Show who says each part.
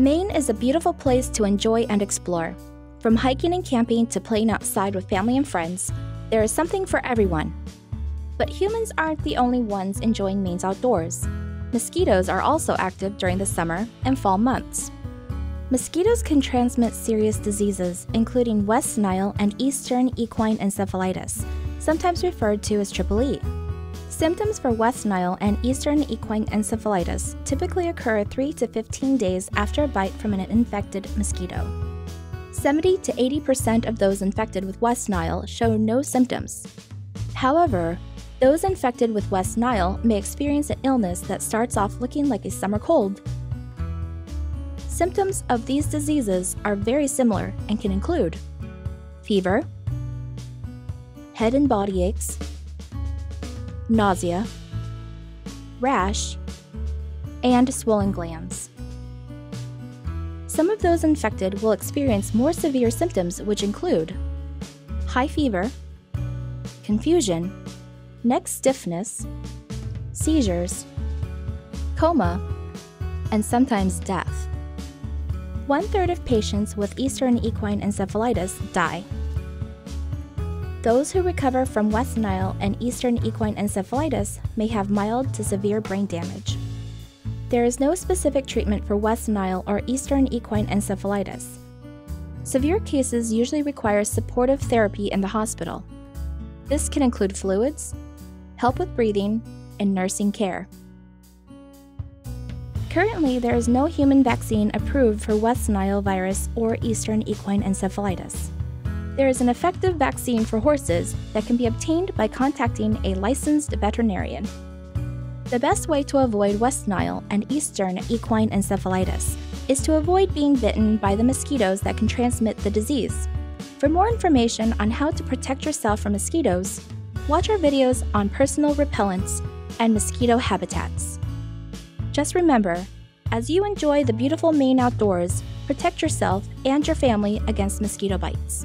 Speaker 1: Maine is a beautiful place to enjoy and explore. From hiking and camping to playing outside with family and friends, there is something for everyone. But humans aren't the only ones enjoying Maine's outdoors. Mosquitoes are also active during the summer and fall months. Mosquitoes can transmit serious diseases, including West Nile and Eastern equine encephalitis, sometimes referred to as Triple E. Symptoms for West Nile and Eastern equine encephalitis typically occur 3 to 15 days after a bite from an infected mosquito. 70 to 80% of those infected with West Nile show no symptoms. However, those infected with West Nile may experience an illness that starts off looking like a summer cold Symptoms of these diseases are very similar and can include fever, head and body aches, nausea, rash, and swollen glands. Some of those infected will experience more severe symptoms, which include high fever, confusion, neck stiffness, seizures, coma, and sometimes death. One third of patients with Eastern equine encephalitis die. Those who recover from West Nile and Eastern equine encephalitis may have mild to severe brain damage. There is no specific treatment for West Nile or Eastern equine encephalitis. Severe cases usually require supportive therapy in the hospital. This can include fluids, help with breathing, and nursing care. Currently, there is no human vaccine approved for West Nile virus or Eastern equine encephalitis. There is an effective vaccine for horses that can be obtained by contacting a licensed veterinarian. The best way to avoid West Nile and Eastern equine encephalitis is to avoid being bitten by the mosquitoes that can transmit the disease. For more information on how to protect yourself from mosquitoes, watch our videos on personal repellents and mosquito habitats. Just remember, as you enjoy the beautiful Maine outdoors, protect yourself and your family against mosquito bites.